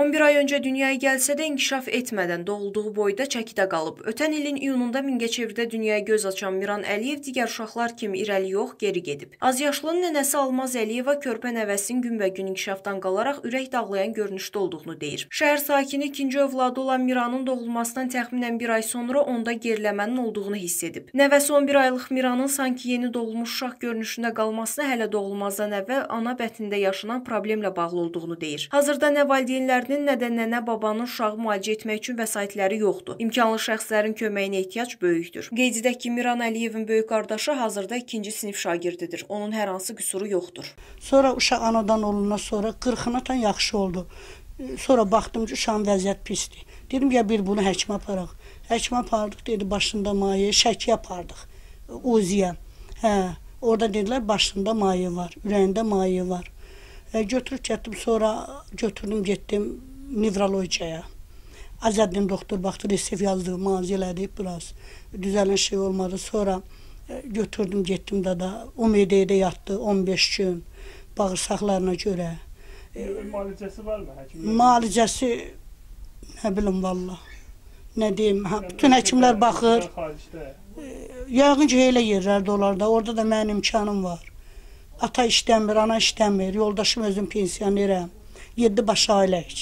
11 ay öncə dünyaya gəlsə də inkişaf etmədən doğulduğu boyda çəkidə qalıb. Ötən ilin iyununda Mingəçevirdə dünyaya göz açan Miran Əliyev digər uşaqlar kimi irəli yox, geri gedib. Azyaşlının nənəsi Almaz Əliyeva körpə nəvəsinin günbəgün inkişafdan qalaraq ürək dağlayan görünüşdə olduğunu deyir. Şəhər sakini ikinci övladı olan Miranın doğulmasından təxminən bir ay sonra onda geriləmənin olduğunu hiss edib. Nəvəsi 11 aylıq Miranın sanki yeni doğulmuş uşaq görünüşündə qalmasına hələ doğulmazdan əvvəl ana bətnində yaşanan problemlə bağlı olduğunu deyir. Hazırda nə valideynlərinin, nə də nənə babanın uşağı müalicə etmək üçün vəsaitləri yoxdur. İmkanlı şəxslərin köməyinə ehtiyac böyükdür. Qeyd edək ki, Miran Əliyevin böyük qardaşı hazırda 2-ci sinif şagirdidir. Onun hər hansı qüsuru yoxdur. Sonra uşaq anadan olundan sonra 40-ına tan yaxşı oldu. Sonra baxdım ki, uşağın vəziyyət pisdir. Dedim ya bir bunu həkimə aparaq. Həkimə apardıq, dedi başında maye, şəki apardıq. Uziyə. Hə, orada dedilər başında maye var, ürəyində maye var. E, götürüb getdim, sonra götürdüm, getdim nevrologiyaya. Azəddin doktor baxdı, resep yazdı, müalicə elədi biraz. Düzələn şey olmadı. Sonra e, götürdüm, getdim də da UMD-də yatdı 15 gün bağırsaqlarına görə. E, müalicəsi varmı həkim? Müalicəsi nə bilim vallah. Nə deyim, hə, bütün həkimlər baxır. Xaricdə. Yəqin ki, elə yerlərdə olar da, orada da mənim imkanım var. Ata işləmir, ana işləmir, yoldaşım özüm pensionerəm. 7 baş ailəyik.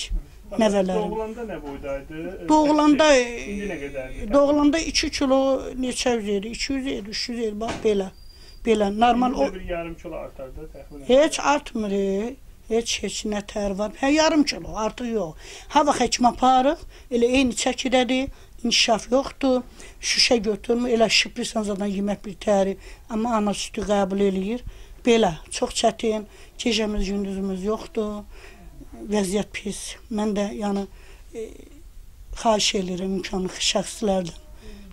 Nəvələrim. Doğulanda nə boydaydı? Doğulanda İndi nə qədərdir? doğulanda 2 kilo neçə idi? 200 idi, 300 idi, bax belə. Belə normal o bir yarım kilo artardı təxminən. heç artmır. e. Heç heç nə tər var. Hə yarım kilo, artıq yox. Ha vaxt həkimə aparıq, elə eyni çəkidədir. İnkişaf yoxdur. Şüşə götürmür, elə şiprisən zaten yemək bir təri. Amma ana sütü qəbul eləyir. Belə, çox çətin. Gecəmiz, gündüzümüz yoxdur. Vəziyyət pis. Mən də yəni e, xahiş eləyirəm imkanlı şəxslərdən.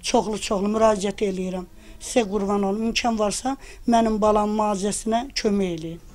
Çoxlu-çoxlu müraciət eləyirəm. Sizə qurban olum. İmkan varsa mənim balam müalicəsinə kömək eləyin.